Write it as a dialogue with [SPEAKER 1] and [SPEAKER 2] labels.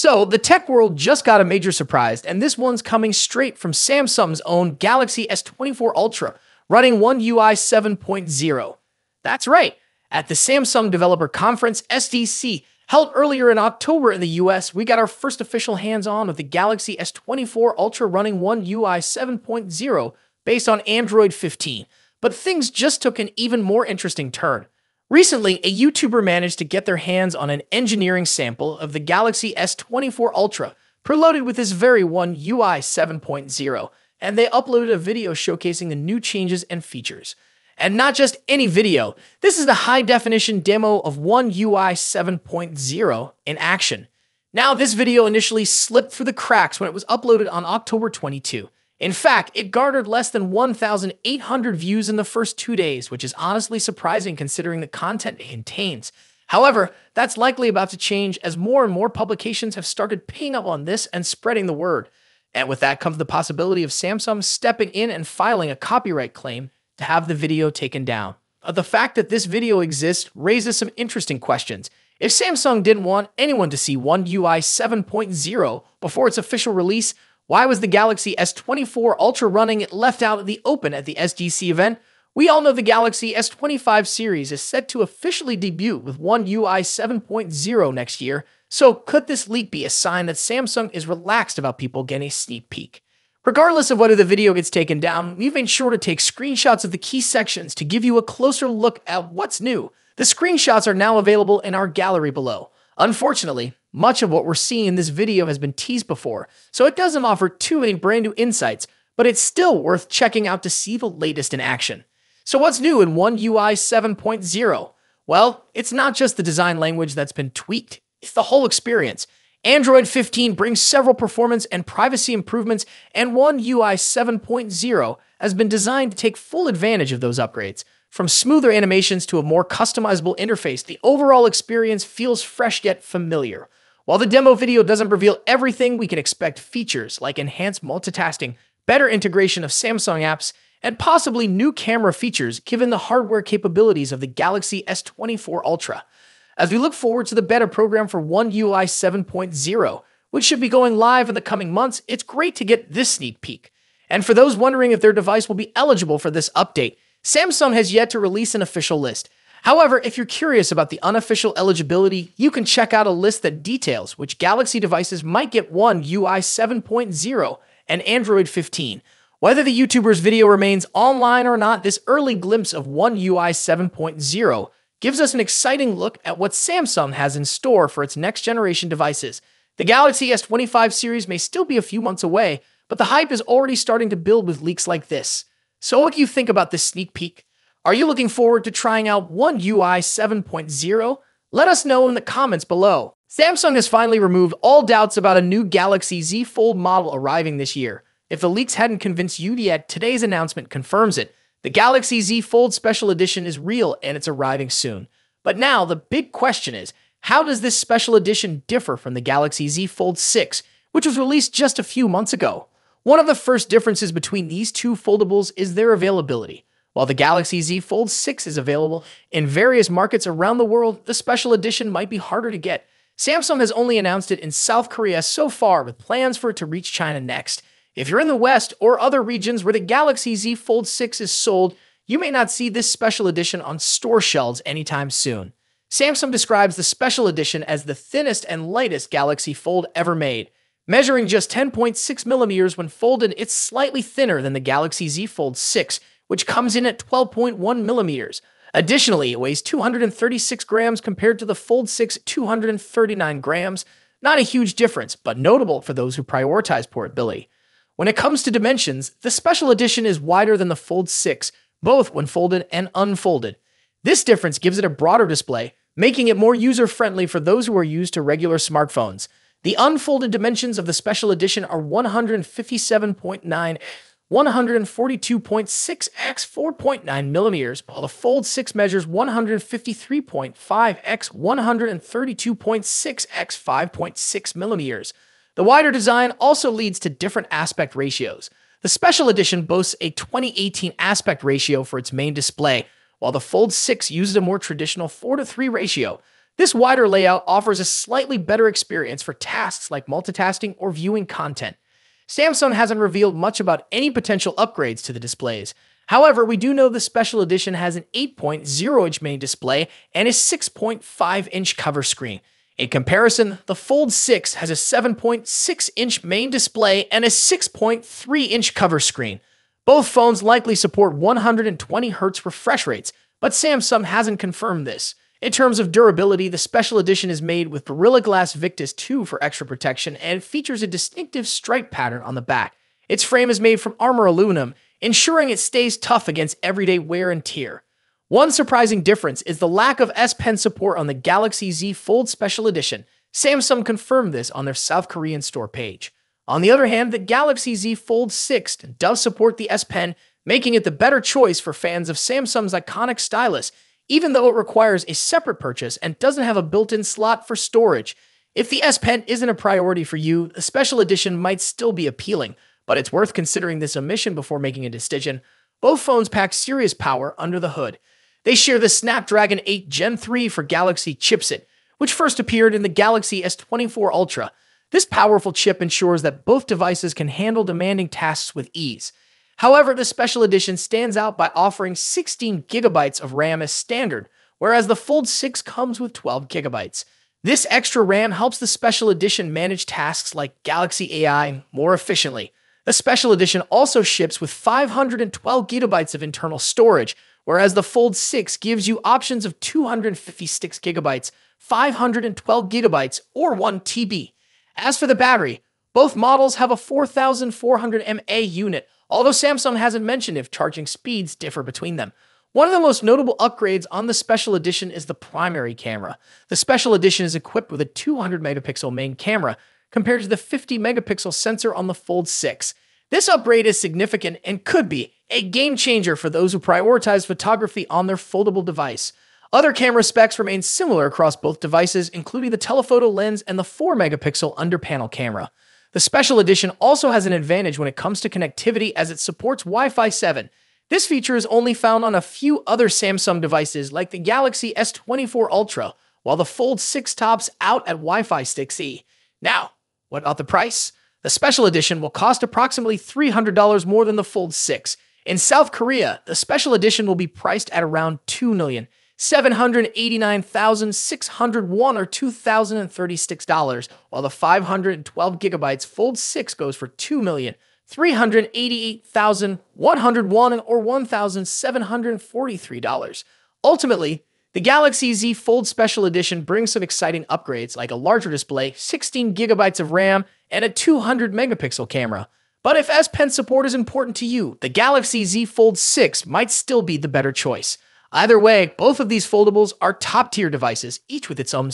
[SPEAKER 1] So, the tech world just got a major surprise, and this one's coming straight from Samsung's own Galaxy S24 Ultra, running One UI 7.0. That's right, at the Samsung Developer Conference SDC, held earlier in October in the US, we got our first official hands on with the Galaxy S24 Ultra running One UI 7.0 based on Android 15. But things just took an even more interesting turn. Recently, a YouTuber managed to get their hands on an engineering sample of the Galaxy S24 Ultra, preloaded with this very one UI 7.0, and they uploaded a video showcasing the new changes and features. And not just any video, this is the high definition demo of One UI 7.0 in action. Now, this video initially slipped through the cracks when it was uploaded on October 22. In fact, it garnered less than 1,800 views in the first two days, which is honestly surprising considering the content it contains. However, that's likely about to change as more and more publications have started picking up on this and spreading the word. And with that comes the possibility of Samsung stepping in and filing a copyright claim to have the video taken down. Uh, the fact that this video exists raises some interesting questions. If Samsung didn't want anyone to see One UI 7.0 before its official release, why was the Galaxy S24 Ultra running left out of the open at the SDC event? We all know the Galaxy S25 series is set to officially debut with One UI 7.0 next year, so could this leak be a sign that Samsung is relaxed about people getting a sneak peek? Regardless of whether the video gets taken down, we've made sure to take screenshots of the key sections to give you a closer look at what's new. The screenshots are now available in our gallery below. Unfortunately, much of what we're seeing in this video has been teased before, so it doesn't offer too many brand new insights, but it's still worth checking out to see the latest in action. So what's new in One UI 7.0? Well, it's not just the design language that's been tweaked, it's the whole experience. Android 15 brings several performance and privacy improvements, and One UI 7.0 has been designed to take full advantage of those upgrades. From smoother animations to a more customizable interface, the overall experience feels fresh yet familiar. While the demo video doesn't reveal everything, we can expect features like enhanced multitasking, better integration of Samsung apps, and possibly new camera features given the hardware capabilities of the Galaxy S24 Ultra. As we look forward to the beta program for One UI 7.0, which should be going live in the coming months, it's great to get this sneak peek. And for those wondering if their device will be eligible for this update, Samsung has yet to release an official list. However, if you're curious about the unofficial eligibility, you can check out a list that details which Galaxy devices might get One UI 7.0 and Android 15. Whether the YouTuber's video remains online or not, this early glimpse of One UI 7.0 gives us an exciting look at what Samsung has in store for its next generation devices. The Galaxy S25 series may still be a few months away, but the hype is already starting to build with leaks like this. So, what do you think about this sneak peek? Are you looking forward to trying out One UI 7.0? Let us know in the comments below. Samsung has finally removed all doubts about a new Galaxy Z Fold model arriving this year. If the leaks hadn't convinced you yet, today's announcement confirms it. The Galaxy Z Fold Special Edition is real and it's arriving soon. But now, the big question is how does this special edition differ from the Galaxy Z Fold 6, which was released just a few months ago? One of the first differences between these two foldables is their availability. While the Galaxy Z Fold 6 is available in various markets around the world, the special edition might be harder to get. Samsung has only announced it in South Korea so far, with plans for it to reach China next. If you're in the West or other regions where the Galaxy Z Fold 6 is sold, you may not see this special edition on store shelves anytime soon. Samsung describes the special edition as the thinnest and lightest Galaxy Fold ever made. Measuring just 10.6 millimeters when folded, it's slightly thinner than the Galaxy Z Fold 6, which comes in at 12.1 millimeters. Additionally, it weighs 236 grams compared to the Fold 6 239 grams. Not a huge difference, but notable for those who prioritize portability. When it comes to dimensions, the special edition is wider than the Fold 6, both when folded and unfolded. This difference gives it a broader display, making it more user friendly for those who are used to regular smartphones. The unfolded dimensions of the special edition are 157.9 142.6 x 4.9 millimeters, while the Fold 6 measures 153.5 x 132.6 x 5.6 millimeters. The wider design also leads to different aspect ratios. The Special Edition boasts a 2018 aspect ratio for its main display, while the Fold 6 uses a more traditional 4 to 3 ratio. This wider layout offers a slightly better experience for tasks like multitasking or viewing content. Samsung hasn't revealed much about any potential upgrades to the displays. However, we do know the special edition has an 8.0 inch main display and a 6.5 inch cover screen. In comparison, the Fold 6 has a 7.6 inch main display and a 6.3 inch cover screen. Both phones likely support 120 Hz refresh rates, but Samsung hasn't confirmed this. In terms of durability, the special edition is made with Gorilla Glass Victus 2 for extra protection and features a distinctive stripe pattern on the back. Its frame is made from armor aluminum, ensuring it stays tough against everyday wear and tear. One surprising difference is the lack of S Pen support on the Galaxy Z Fold Special Edition. Samsung confirmed this on their South Korean store page. On the other hand, the Galaxy Z Fold 6 does support the S Pen, making it the better choice for fans of Samsung's iconic stylus, even though it requires a separate purchase and doesn't have a built-in slot for storage. If the S Pen isn't a priority for you, the special edition might still be appealing, but it's worth considering this omission before making a decision. Both phones pack serious power under the hood. They share the Snapdragon 8 Gen 3 for Galaxy chipset, which first appeared in the Galaxy S24 Ultra. This powerful chip ensures that both devices can handle demanding tasks with ease. However, the special edition stands out by offering 16 gigabytes of RAM as standard, whereas the Fold 6 comes with 12 gigabytes. This extra RAM helps the special edition manage tasks like Galaxy AI more efficiently. The special edition also ships with 512 gigabytes of internal storage, whereas the Fold 6 gives you options of 256 gigabytes, 512 gigabytes, or 1 TB. As for the battery, both models have a 4400 mAh unit, although Samsung hasn't mentioned if charging speeds differ between them. One of the most notable upgrades on the Special Edition is the primary camera. The Special Edition is equipped with a 200 megapixel main camera compared to the 50 megapixel sensor on the Fold 6. This upgrade is significant and could be a game changer for those who prioritize photography on their foldable device. Other camera specs remain similar across both devices, including the telephoto lens and the 4 megapixel under panel camera. The Special Edition also has an advantage when it comes to connectivity as it supports Wi Fi 7. This feature is only found on a few other Samsung devices like the Galaxy S24 Ultra, while the Fold 6 tops out at Wi Fi 6E. Now, what about the price? The Special Edition will cost approximately $300 more than the Fold 6. In South Korea, the Special Edition will be priced at around $2 million. 789,601 or $2,036, while the 512 gigabytes Fold 6 goes for 2,388,101 or $1,743. Ultimately, the Galaxy Z Fold Special Edition brings some exciting upgrades like a larger display, 16 gigabytes of RAM, and a 200 megapixel camera. But if S Pen support is important to you, the Galaxy Z Fold 6 might still be the better choice. Either way, both of these foldables are top tier devices, each with its own